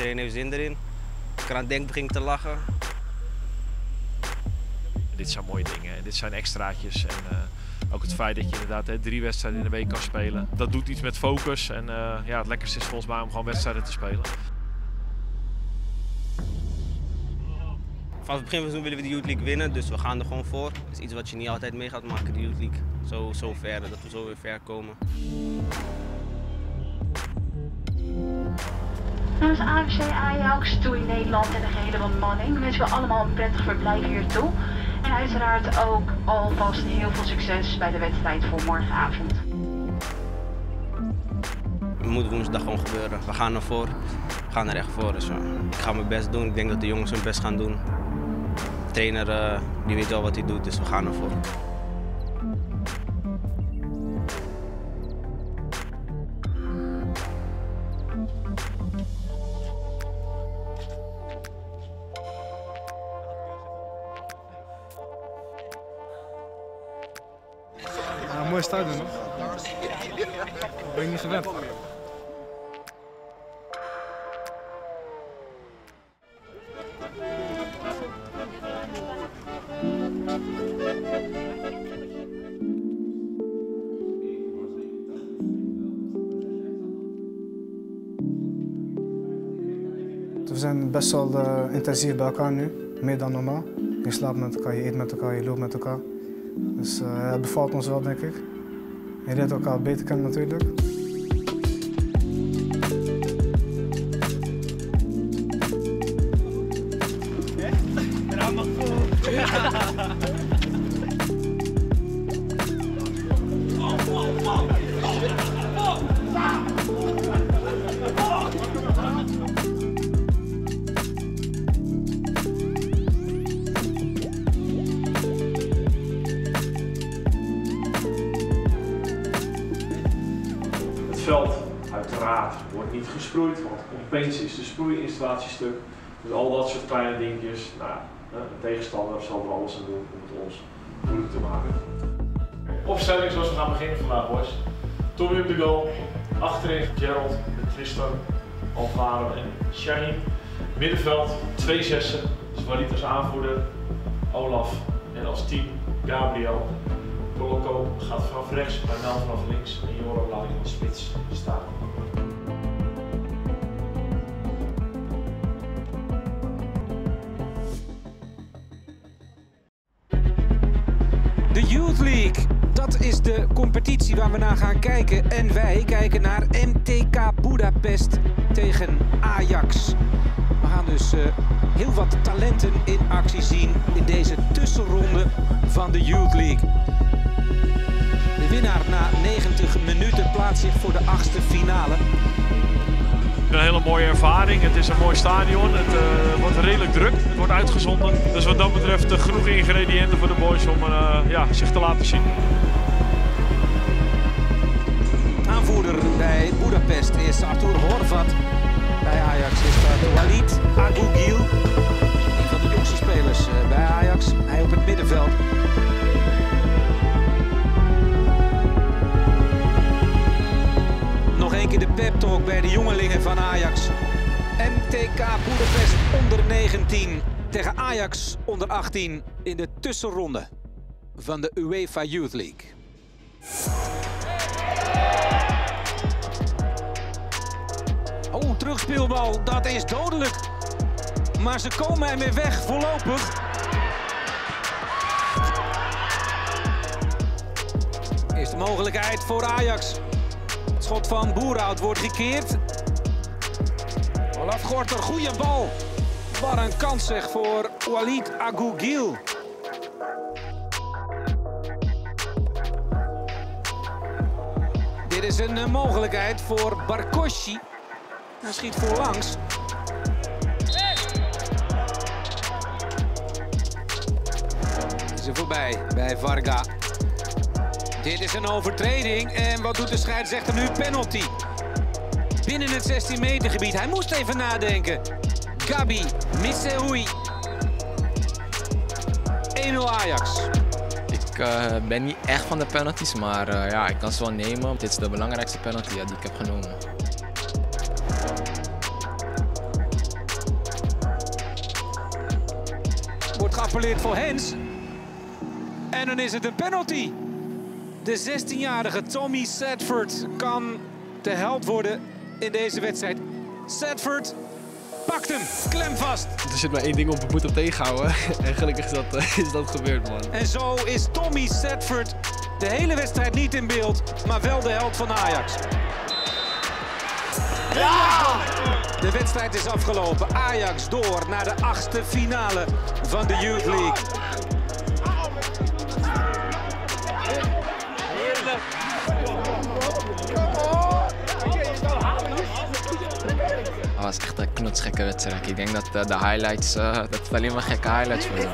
Iedereen heeft zin erin. Ik eraan denk begin ik te lachen. Dit zijn mooie dingen. Dit zijn extraatjes. En uh, ook het feit dat je inderdaad hè, drie wedstrijden in de week kan spelen. Dat doet iets met focus. En uh, ja, het lekkerste is volgens mij om gewoon wedstrijden te spelen. Vanaf het begin van het seizoen willen we de Youth League winnen, dus we gaan er gewoon voor. Dat is iets wat je niet altijd mee gaat maken, de Youth League. Zo, zo ver, dat we zo weer ver komen. Namens AFC Ajax, in Nederland en de gehele bemanning wensen we allemaal een prettig verblijf hier toe. En uiteraard ook alvast heel veel succes bij de wedstrijd voor morgenavond. Het moet woensdag gewoon gebeuren. We gaan ervoor. We gaan er echt voor. Dus, uh, ik ga mijn best doen. Ik denk dat de jongens hun best gaan doen. De trainer uh, die weet wel wat hij doet, dus we gaan ervoor. Hoor. Ben je niet gewend. We zijn best wel uh, intensief bij elkaar nu, meer dan normaal. Je slaapt met elkaar, je eet met elkaar, je loopt met elkaar. Dus uh, het bevalt ons wel, denk ik. Je leert elkaar beter kennen natuurlijk. Het uiteraard, wordt niet gesproeid, want opeens is de sproeiinstallatie stuk. Dus al dat soort kleine dingetjes, nou, de tegenstander zal er alles aan doen om het ons moeilijk te maken. Opstelling zoals we gaan beginnen vandaag, boys. Tommy op de goal, achterin Gerald, Tristan, Alvaro en Shaheen. Middenveld, twee zessen, Walid als aanvoerder, Olaf en als team Gabriel. Colocco gaat vanaf rechts, Parnel vanaf links en Joro laat ik als spits staan. De Youth League, dat is de competitie waar we naar gaan kijken. En wij kijken naar MTK Budapest tegen Ajax. We gaan dus uh, heel wat talenten in actie zien in deze tussenronde van de Youth League. De winnaar na 90 minuten plaatst zich voor de achtste finale. Een hele mooie ervaring. Het is een mooi stadion. Het uh, wordt redelijk druk. Het wordt uitgezonden. Dus wat dat betreft uh, genoeg ingrediënten voor de boys om uh, ja, zich te laten zien. Aanvoerder bij Budapest is Arthur Horvat. Bij Ajax is dat Walid Agougil. Jongelingen van Ajax. MTK Budapest onder 19 tegen Ajax onder 18 in de tussenronde van de UEFA Youth League. Oh, terugspeelbal, dat is dodelijk. Maar ze komen ermee weg voorlopig. Eerste mogelijkheid voor Ajax. Van Boerhout wordt gekeerd. Olaf Gorter, goede bal. Wat een kans zeg voor Walid Agougil. Dit is een mogelijkheid voor Barkoshi. Hij schiet voorlangs. Is er voorbij bij Varga. Dit is een overtreding. En wat doet de scheidsrechter nu? Penalty. Binnen het 16 meter gebied. Hij moest even nadenken. Gabi missehui. 1-0 Ajax. Ik eh, ben niet echt van de penalties, maar eh, ja, ik kan ze wel nemen. Dit is de belangrijkste penalty ja, die ik heb genomen. Wordt geappelleerd voor Hens. En dan is het een penalty. De 16-jarige Tommy Sadford kan de held worden in deze wedstrijd. Sadford pakt hem, klem vast. Er zit maar één ding op, we moeten hem tegenhouden. En gelukkig is dat, eh, is dat gebeurd, man. En zo is Tommy Sadford de hele wedstrijd niet in beeld, maar wel de held van Ajax. De wedstrijd is afgelopen. Ajax door naar de achtste finale van de Youth League. Was echt een knotsgekke wedstrijd. Ik denk dat eh, de highlights, eh, dat het alleen maar gekke highlights worden.